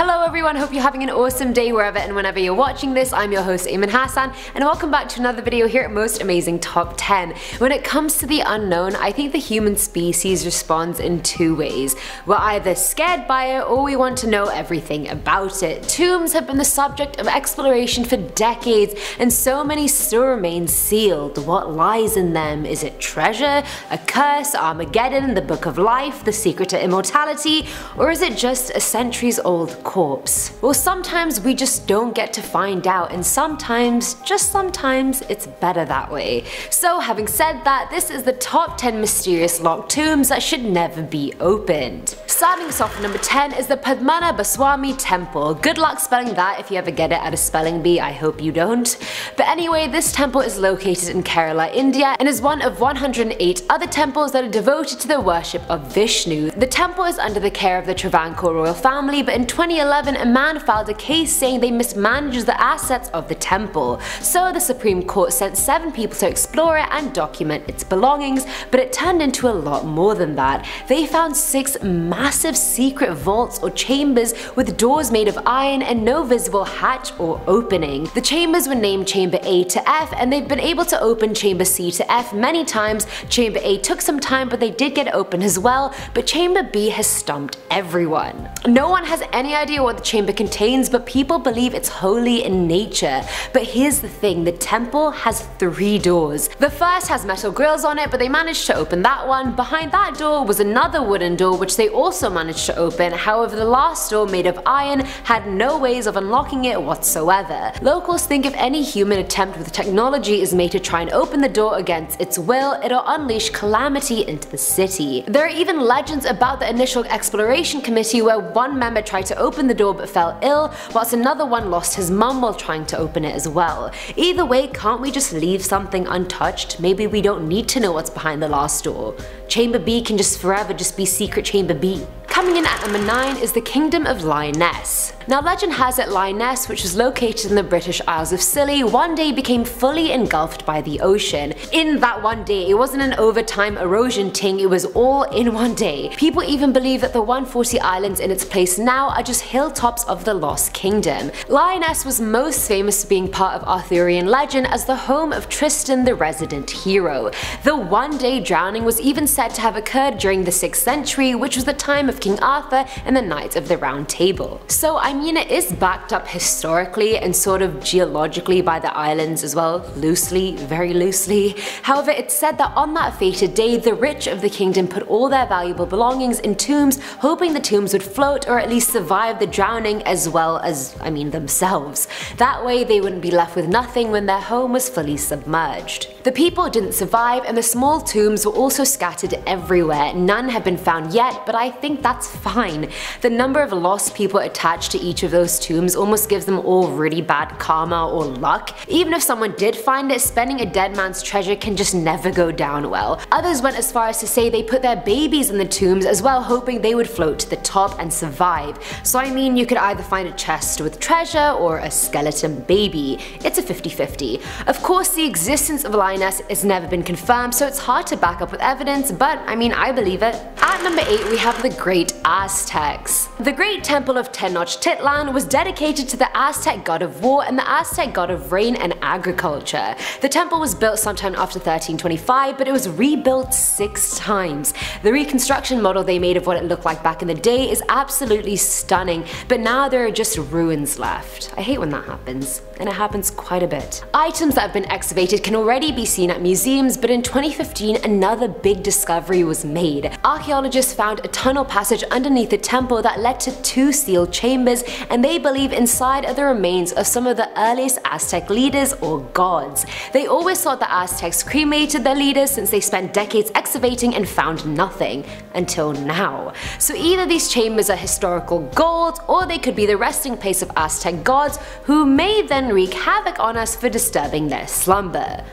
Hello everyone, hope you're having an awesome day wherever and whenever you're watching this. I'm your host Ayman Hasan and welcome back to another video here at Most Amazing Top 10. When it comes to the unknown, I think the human species responds in two ways. We're either scared by it or we want to know everything about it. Tombs have been the subject of exploration for decades and so many still remain sealed. What lies in them? Is it treasure, a curse, Armageddon, the book of life, the secret to immortality, or is it just a centuries old corpse. Well sometimes we just don't get to find out and sometimes, just sometimes, it's better that way. So having said that, this is the top 10 mysterious locked tombs that should never be opened. Starting us off number 10 is the Padmanabhaswamy Temple. Good luck spelling that if you ever get it at a spelling bee, I hope you don't. But anyway, this temple is located in Kerala, India and is one of 108 other temples that are devoted to the worship of Vishnu. The temple is under the care of the Travancore royal family, but in 20 2011, a man filed a case saying they mismanaged the assets of the temple. So the Supreme Court sent seven people to explore it and document its belongings, but it turned into a lot more than that. They found six massive secret vaults or chambers with doors made of iron and no visible hatch or opening. The chambers were named Chamber A to F and they've been able to open Chamber C to F many times. Chamber A took some time but they did get open as well, but Chamber B has stumped everyone. No one has any idea what the chamber contains, but people believe it's holy in nature. But here's the thing, the temple has three doors. The first has metal grills on it, but they managed to open that one. Behind that door was another wooden door, which they also managed to open. However, the last door, made of iron, had no ways of unlocking it whatsoever. Locals think if any human attempt with technology is made to try and open the door against its will, it'll unleash calamity into the city. There are even legends about the initial exploration committee where one member tried to open opened the door but fell ill, whilst another one lost his mum while trying to open it as well. Either way, can't we just leave something untouched? Maybe we don't need to know what's behind the last door. Chamber B can just forever just be secret chamber B. Coming in at number 9 is the Kingdom of Lyonesse. Now legend has it Lyonesse, which was located in the British Isles of Scilly, one day became fully engulfed by the ocean. In that one day, it wasn't an overtime erosion ting, it was all in one day. People even believe that the 140 islands in its place now are just hilltops of the Lost Kingdom. Lyonesse was most famous for being part of Arthurian legend as the home of Tristan the resident hero. The one day drowning was even said to have occurred during the 6th century, which was the time of King Arthur and the Knights of the Round Table. So I mean it is backed up historically and sort of geologically by the islands as well, loosely, very loosely. However, it's said that on that fated day, the rich of the kingdom put all their valuable belongings in tombs, hoping the tombs would float or at least survive the drowning as well as, I mean, themselves. That way they wouldn't be left with nothing when their home was fully submerged. The people didn't survive and the small tombs were also scattered everywhere. None have been found yet, but I think that's fine. The number of lost people attached to each of those tombs almost gives them all really bad karma or luck. Even if someone did find it, spending a dead man's treasure can just never go down well. Others went as far as to say they put their babies in the tombs as well hoping they would float to the top and survive. So I mean you could either find a chest with treasure or a skeleton baby. It's a 50-50. Of course the existence of Lyonesse has never been confirmed so it's hard to back up with evidence but I mean I believe it. At number 8 we have the Great Aztecs. The Great Temple of Tenochtitlan was dedicated to the Aztec god of war and the Aztec god of rain and agriculture. The temple was built sometime after 1325 but it was rebuilt six times. The reconstruction model they made of what it looked like back in the day is absolutely stunning but now there are just ruins left. I hate when that happens and it happens quite a bit. Items that have been excavated can already be seen at museums but in 2015 another big discovery was made. Archaeologists found a tunnel passage underneath the temple that led to two sealed chambers and they believe inside are the remains of some of the earliest Aztec leaders or gods. They always thought the Aztecs cremated their leaders since they spent decades excavating and found nothing, until now. So either these chambers are historical gold or they could be the resting place of Aztec gods who may then wreak havoc on us for disturbing their slumber.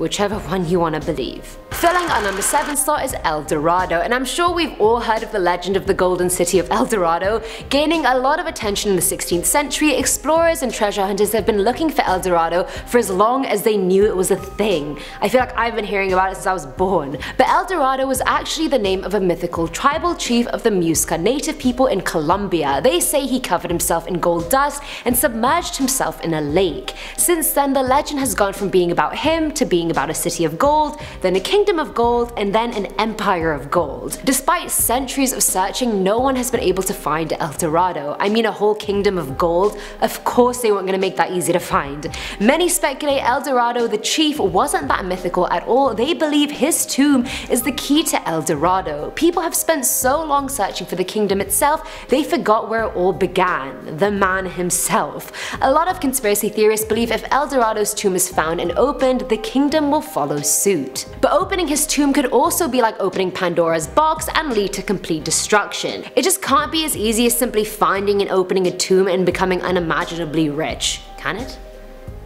Whichever one you want to believe. Filling our number 7 slot is El Dorado, and I'm sure we've all heard of the legend of the golden city of El Dorado. Gaining a lot of attention in the 16th century, explorers and treasure hunters have been looking for El Dorado for as long as they knew it was a thing. I feel like I've been hearing about it since I was born. But El Dorado was actually the name of a mythical tribal chief of the Muisca native people in Colombia. They say he covered himself in gold dust and submerged himself in a lake. Since then, the legend has gone from being about him to being about a city of gold, then a kingdom kingdom of gold and then an empire of gold. Despite centuries of searching, no one has been able to find El Dorado. I mean a whole kingdom of gold? Of course they weren't going to make that easy to find. Many speculate El Dorado, the chief, wasn't that mythical at all. They believe his tomb is the key to El Dorado. People have spent so long searching for the kingdom itself, they forgot where it all began. The man himself. A lot of conspiracy theorists believe if El Dorado's tomb is found and opened, the kingdom will follow suit. But opening Opening his tomb could also be like opening Pandora's box and lead to complete destruction. It just can't be as easy as simply finding and opening a tomb and becoming unimaginably rich, can it?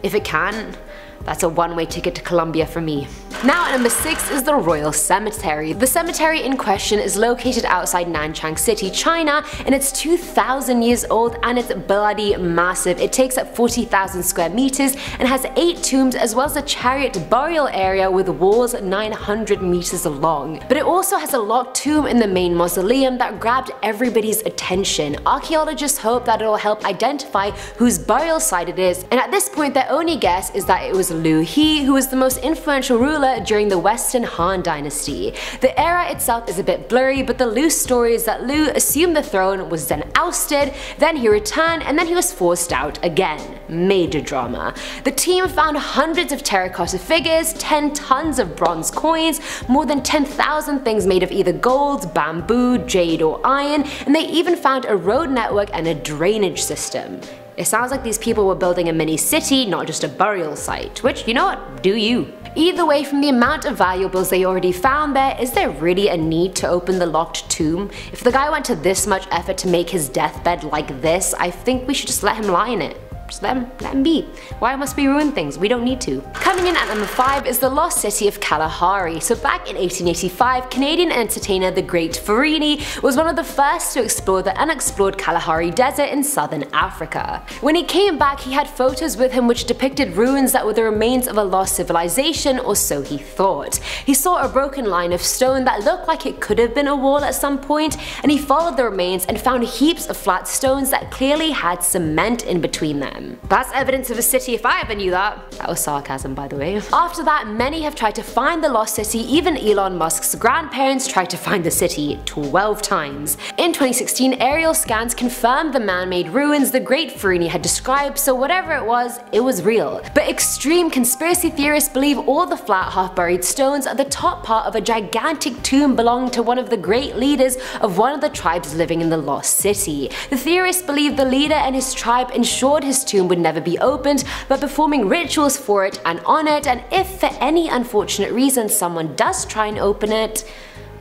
If it can, that's a one-way ticket to Colombia for me. Now at number 6 is the Royal Cemetery. The cemetery in question is located outside Nanchang City, China, and it's 2,000 years old and it's bloody massive. It takes up 40,000 square meters and has 8 tombs as well as a chariot burial area with walls 900 meters long. But it also has a locked tomb in the main mausoleum that grabbed everybody's attention. Archaeologists hope that it'll help identify whose burial site it is, and at this point their only guess is that it was Liu He, who was the most influential ruler ruler during the Western Han dynasty. The era itself is a bit blurry, but the loose story is that Liu assumed the throne, was then ousted, then he returned, and then he was forced out again. Major drama. The team found hundreds of terracotta figures, 10 tons of bronze coins, more than 10,000 things made of either gold, bamboo, jade or iron, and they even found a road network and a drainage system. It sounds like these people were building a mini city, not just a burial site, which, you know what, do you. Either way, from the amount of valuables they already found there, is there really a need to open the locked tomb? If the guy went to this much effort to make his deathbed like this, I think we should just let him lie in it. Just let him, let him be. Why must we ruin things? We don't need to. Coming in at number 5 is the lost city of Kalahari. So back in 1885, Canadian entertainer the Great Farini was one of the first to explore the unexplored Kalahari Desert in southern Africa. When he came back, he had photos with him which depicted ruins that were the remains of a lost civilization, or so he thought. He saw a broken line of stone that looked like it could have been a wall at some point, and he followed the remains and found heaps of flat stones that clearly had cement in between them them. That's evidence of a city if I ever knew that. That was sarcasm by the way. After that, many have tried to find the lost city, even Elon Musk's grandparents tried to find the city 12 times. In 2016, aerial scans confirmed the man-made ruins the great Farini had described, so whatever it was, it was real. But extreme conspiracy theorists believe all the flat half-buried stones are the top part of a gigantic tomb belonging to one of the great leaders of one of the tribes living in the lost city. The theorists believe the leader and his tribe ensured his tomb would never be opened, but performing rituals for it and on it, and if for any unfortunate reason someone does try and open it,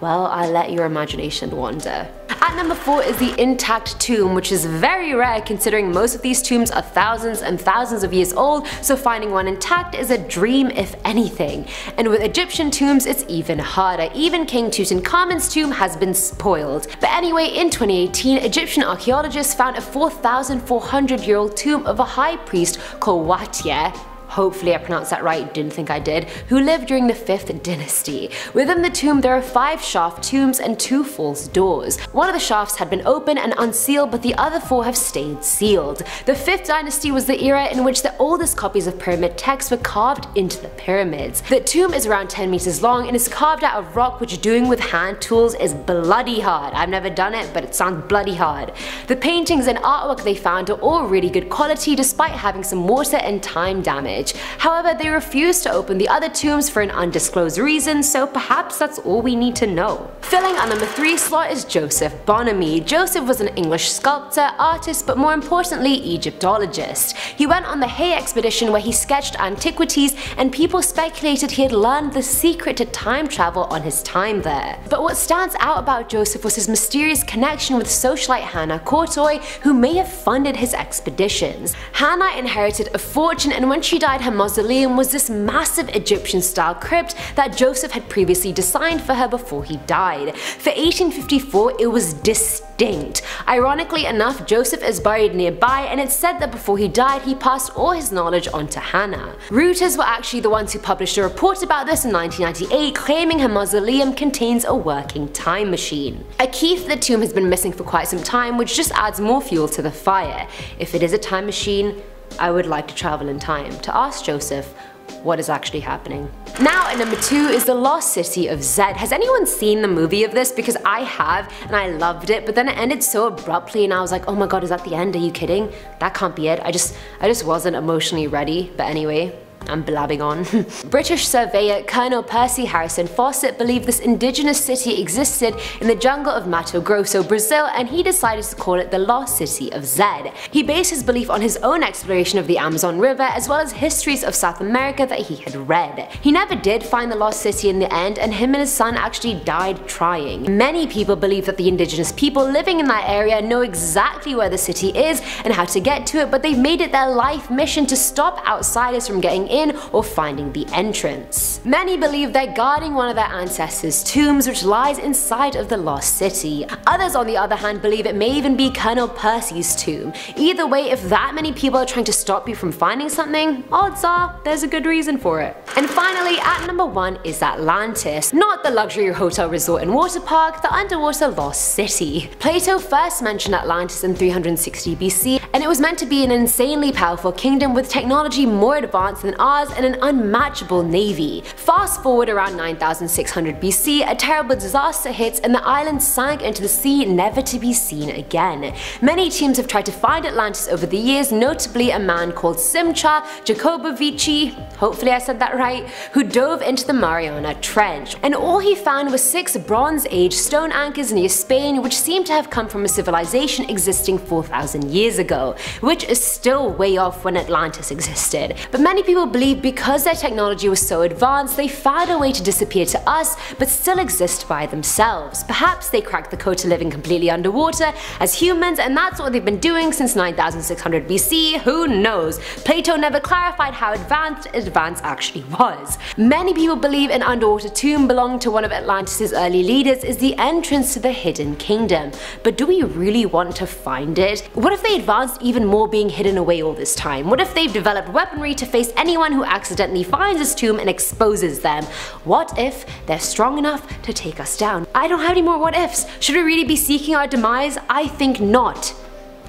well, I let your imagination wander. At number 4 is the intact tomb, which is very rare considering most of these tombs are thousands and thousands of years old, so finding one intact is a dream if anything. And with Egyptian tombs it's even harder, even King Tutankhamun's tomb has been spoiled. But anyway, in 2018, Egyptian archaeologists found a 4,400 year old tomb of a high priest called Wahtye hopefully I pronounced that right, didn't think I did, who lived during the 5th dynasty. Within the tomb there are 5 shaft tombs and 2 false doors. One of the shafts had been open and unsealed but the other 4 have stayed sealed. The 5th dynasty was the era in which the oldest copies of pyramid texts were carved into the pyramids. The tomb is around 10 meters long and is carved out of rock which doing with hand tools is bloody hard. I've never done it but it sounds bloody hard. The paintings and artwork they found are all really good quality despite having some water and time damage. However, they refused to open the other tombs for an undisclosed reason, so perhaps that's all we need to know. Filling our number 3 slot is Joseph Bonomi. Joseph was an English sculptor, artist, but more importantly Egyptologist. He went on the Hay expedition where he sketched antiquities and people speculated he had learned the secret to time travel on his time there. But what stands out about Joseph was his mysterious connection with socialite Hannah Courtoy who may have funded his expeditions. Hannah inherited a fortune and when she died inside her mausoleum was this massive Egyptian style crypt that Joseph had previously designed for her before he died. For 1854 it was distinct. Ironically enough, Joseph is buried nearby and it's said that before he died he passed all his knowledge on to Hannah. Reuters were actually the ones who published a report about this in 1998 claiming her mausoleum contains a working time machine. A key for the tomb has been missing for quite some time which just adds more fuel to the fire. If it is a time machine, I would like to travel in time to ask Joseph what is actually happening. Now at number 2 is The Lost City of Zed. Has anyone seen the movie of this? Because I have and I loved it but then it ended so abruptly and I was like oh my god is that the end? Are you kidding? That can't be it. I just, I just wasn't emotionally ready but anyway. I'm blabbing on. British surveyor Colonel Percy Harrison Fawcett believed this indigenous city existed in the jungle of Mato Grosso, Brazil, and he decided to call it the Lost City of Zed. He based his belief on his own exploration of the Amazon River as well as histories of South America that he had read. He never did find the Lost City in the end and him and his son actually died trying. Many people believe that the indigenous people living in that area know exactly where the city is and how to get to it but they've made it their life mission to stop outsiders from getting in or finding the entrance. Many believe they're guarding one of their ancestors' tombs which lies inside of the lost city. Others on the other hand believe it may even be Colonel Percy's tomb. Either way, if that many people are trying to stop you from finding something, odds are there's a good reason for it. And finally, at number 1 is Atlantis. Not the luxury hotel resort and water park, the underwater lost city. Plato first mentioned Atlantis in 360 BC and it was meant to be an insanely powerful kingdom with technology more advanced than ours and an unmatchable navy. Fast forward around 9600 BC, a terrible disaster hits and the island sank into the sea never to be seen again. Many teams have tried to find Atlantis over the years, notably a man called Simcha Jacobovici, hopefully I said that right, who dove into the Mariana Trench. And all he found was six Bronze Age stone anchors near Spain which seem to have come from a civilization existing 4000 years ago, which is still way off when Atlantis existed. But many people believe because their technology was so advanced, they found a way to disappear to us, but still exist by themselves. Perhaps they cracked the code to living completely underwater as humans, and that's what they've been doing since 9600 BC, who knows. Plato never clarified how advanced advanced actually was. Many people believe an underwater tomb belonging to one of Atlantis' early leaders is the entrance to the hidden kingdom. But do we really want to find it? What if they advanced even more being hidden away all this time? What if they've developed weaponry to face anyone who accidentally finds this tomb and exposes them. What if they're strong enough to take us down? I don't have any more what ifs. Should we really be seeking our demise? I think not.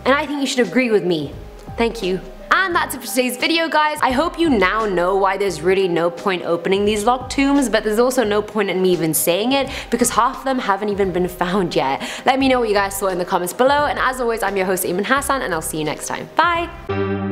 And I think you should agree with me. Thank you. And that's it for today's video guys. I hope you now know why there's really no point opening these locked tombs, but there's also no point in me even saying it because half of them haven't even been found yet. Let me know what you guys thought in the comments below, and as always, I'm your host Ayman Hasan, and I'll see you next time. Bye!